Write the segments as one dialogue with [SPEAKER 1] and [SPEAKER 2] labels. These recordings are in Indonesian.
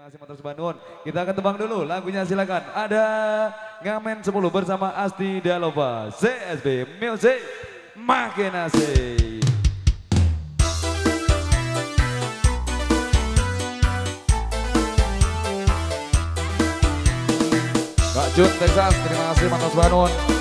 [SPEAKER 1] Terima kasih Matras Banun. Kita akan tebang dulu lagunya silakan. Ada Ngamen 10 bersama Asti Dalova. CSB Music makin asik. Kak Jun Texas, terima kasih
[SPEAKER 2] Matras Banun.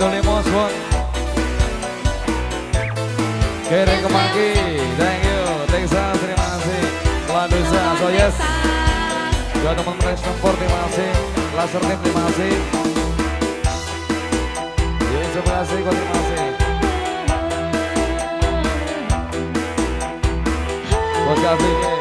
[SPEAKER 2] Dolimos buat
[SPEAKER 1] Kere Kemaki, thank you, Teksa, terima kasih, Ladusa, so yes, dua teman Fresh Tempor, terima kasih, Laser Team, terima kasih, Yesus, terima kasih, terima kasih. Buat
[SPEAKER 2] Gavin,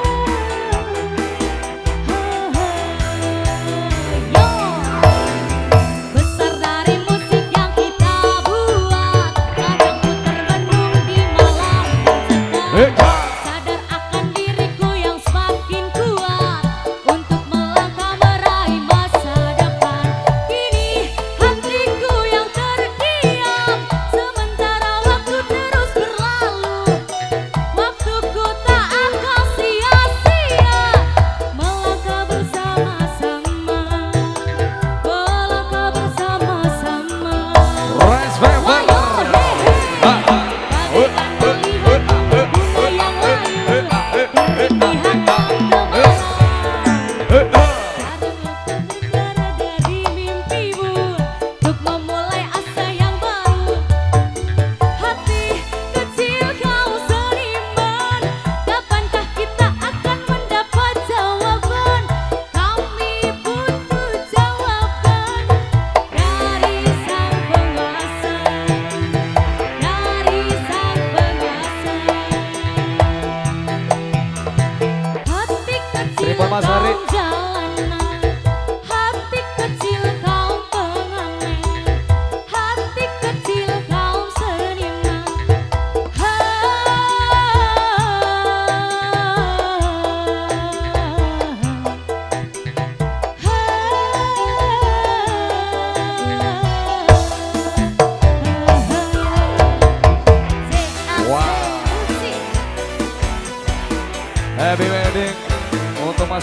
[SPEAKER 2] Bapak Sari.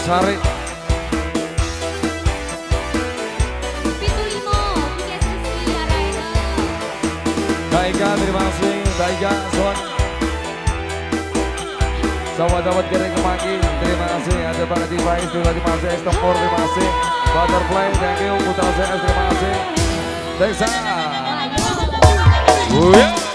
[SPEAKER 2] Sari. Baiklah,
[SPEAKER 1] terima kasih. Baiklah, sobat. Sahabat-sahabat kering kemaki, terima kasih. Ada Pak Haji Faiz, terima kasih. Estempor, terima kasih. Butterfly, thank you. Putra CS, terima kasih.
[SPEAKER 2] Desa. Ah.
[SPEAKER 1] Wuh. Ya.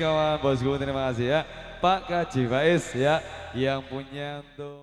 [SPEAKER 1] Kawan bosku, terima kasih ya. Pak Kaji Faiz ya, yang punya untuk